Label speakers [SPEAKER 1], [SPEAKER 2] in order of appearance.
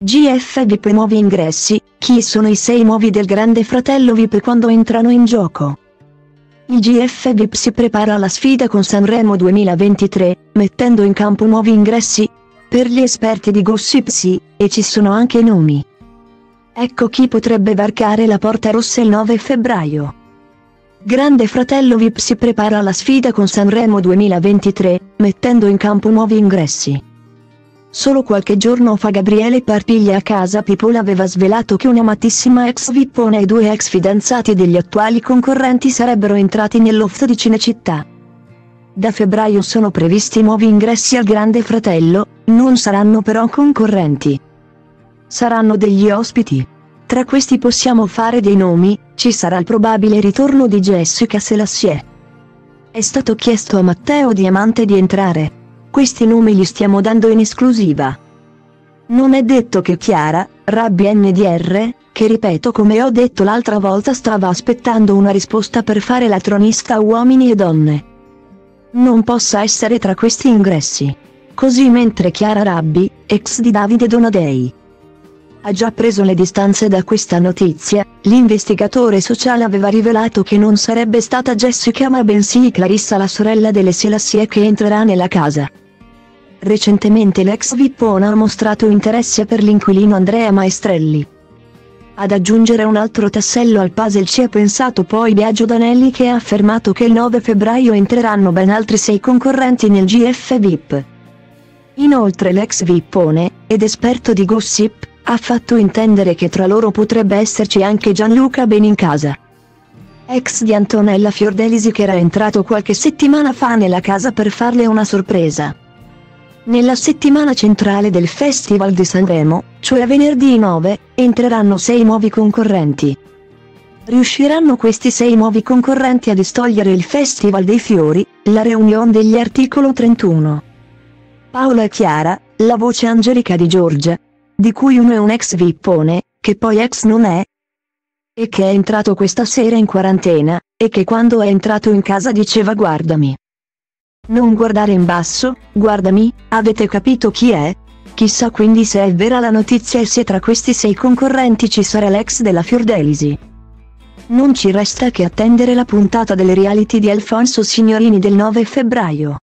[SPEAKER 1] GF VIP nuovi ingressi, chi sono i sei nuovi del Grande Fratello VIP quando entrano in gioco? Il GF VIP si prepara alla sfida con Sanremo 2023, mettendo in campo nuovi ingressi? Per gli esperti di Gossip sì, e ci sono anche nomi. Ecco chi potrebbe varcare la porta rossa il 9 febbraio. Grande Fratello VIP si prepara alla sfida con Sanremo 2023, mettendo in campo nuovi ingressi. Solo qualche giorno fa Gabriele Parpiglia a casa People aveva svelato che un'amatissima ex vippone e due ex fidanzati degli attuali concorrenti sarebbero entrati nel loft di Cinecittà. Da febbraio sono previsti nuovi ingressi al Grande Fratello, non saranno però concorrenti. Saranno degli ospiti. Tra questi possiamo fare dei nomi, ci sarà il probabile ritorno di Jessica Selassie. È stato chiesto a Matteo Diamante di entrare. Questi nomi li stiamo dando in esclusiva. Non è detto che Chiara, Rabbi NDR, che ripeto come ho detto l'altra volta stava aspettando una risposta per fare la tronista uomini e donne. Non possa essere tra questi ingressi. Così mentre Chiara Rabbi, ex di Davide Donadei, ha già preso le distanze da questa notizia, l'investigatore sociale aveva rivelato che non sarebbe stata Jessica ma bensì Clarissa la sorella delle Selassie che entrerà nella casa. Recentemente l'ex Vippona ha mostrato interesse per l'inquilino Andrea Maestrelli. Ad aggiungere un altro tassello al puzzle ci ha pensato poi Biagio Danelli che ha affermato che il 9 febbraio entreranno ben altri sei concorrenti nel GF VIP. Inoltre l'ex Vippone, ed esperto di gossip, ha fatto intendere che tra loro potrebbe esserci anche Gianluca Benincasa. Ex di Antonella Fiordelisi che era entrato qualche settimana fa nella casa per farle una sorpresa. Nella settimana centrale del Festival di Sanremo, cioè venerdì 9, entreranno sei nuovi concorrenti. Riusciranno questi sei nuovi concorrenti a distogliere il Festival dei Fiori, la reunion degli articolo 31. Paola e Chiara, la voce angelica di Giorgia, di cui uno è un ex vippone, che poi ex non è, e che è entrato questa sera in quarantena, e che quando è entrato in casa diceva guardami. Non guardare in basso, guardami, avete capito chi è? Chissà quindi se è vera la notizia e se tra questi sei concorrenti ci sarà l'ex della Fiordelisi. Non ci resta che attendere la puntata delle reality di Alfonso Signorini del 9 febbraio.